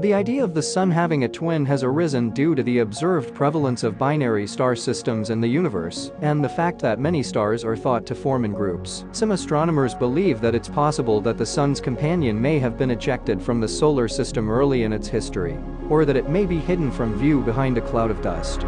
The idea of the Sun having a twin has arisen due to the observed prevalence of binary star systems in the universe, and the fact that many stars are thought to form in groups. Some astronomers believe that it's possible that the Sun's companion may have been ejected from the solar system early in its history, or that it may be hidden from view behind a cloud of dust.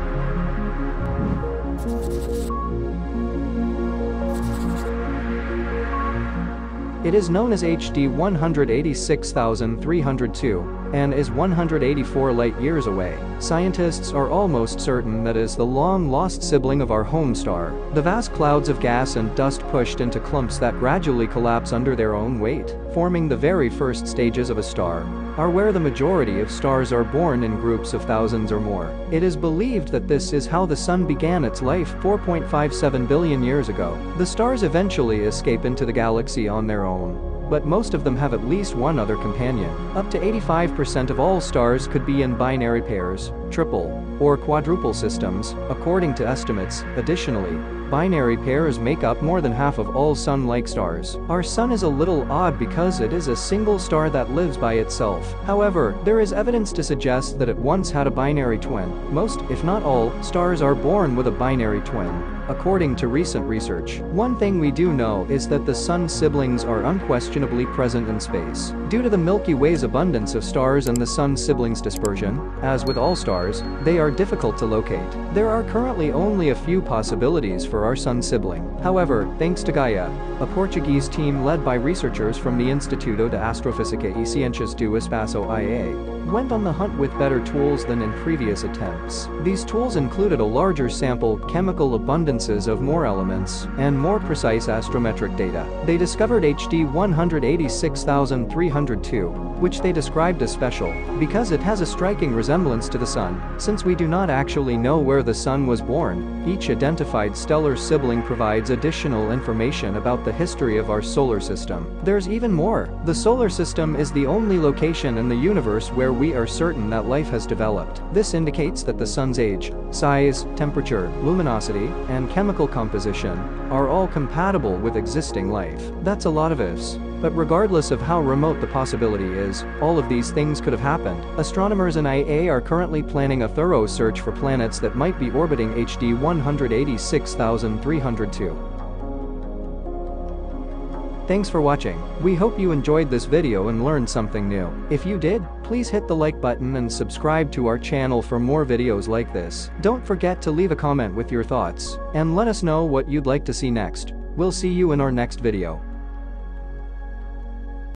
It is known as HD 186302 and is 184 light-years away. Scientists are almost certain that is the long-lost sibling of our home star. The vast clouds of gas and dust pushed into clumps that gradually collapse under their own weight, forming the very first stages of a star, are where the majority of stars are born in groups of thousands or more. It is believed that this is how the sun began its life 4.57 billion years ago. The stars eventually escape into the galaxy on their own but most of them have at least one other companion. Up to 85% of all stars could be in binary pairs, triple, or quadruple systems, according to estimates. Additionally, binary pairs make up more than half of all Sun-like stars. Our Sun is a little odd because it is a single star that lives by itself. However, there is evidence to suggest that it once had a binary twin. Most, if not all, stars are born with a binary twin according to recent research. One thing we do know is that the Sun's siblings are unquestionably present in space. Due to the Milky Way's abundance of stars and the Sun's siblings dispersion, as with all stars, they are difficult to locate. There are currently only a few possibilities for our Sun sibling. However, thanks to Gaia, a Portuguese team led by researchers from the Instituto de Astrofísica e Ciências do Espaço IA, went on the hunt with better tools than in previous attempts. These tools included a larger sample, chemical abundances of more elements, and more precise astrometric data. They discovered HD 186302, which they described as special, because it has a striking resemblance to the Sun. Since we do not actually know where the Sun was born, each identified stellar sibling provides additional information about the history of our solar system. There's even more. The solar system is the only location in the universe where we are certain that life has developed. This indicates that the sun's age, size, temperature, luminosity, and chemical composition are all compatible with existing life. That's a lot of ifs. But regardless of how remote the possibility is, all of these things could have happened. Astronomers in IA are currently planning a thorough search for planets that might be orbiting HD 186302. Thanks for watching. We hope you enjoyed this video and learned something new. If you did, please hit the like button and subscribe to our channel for more videos like this. Don't forget to leave a comment with your thoughts, and let us know what you'd like to see next. We'll see you in our next video.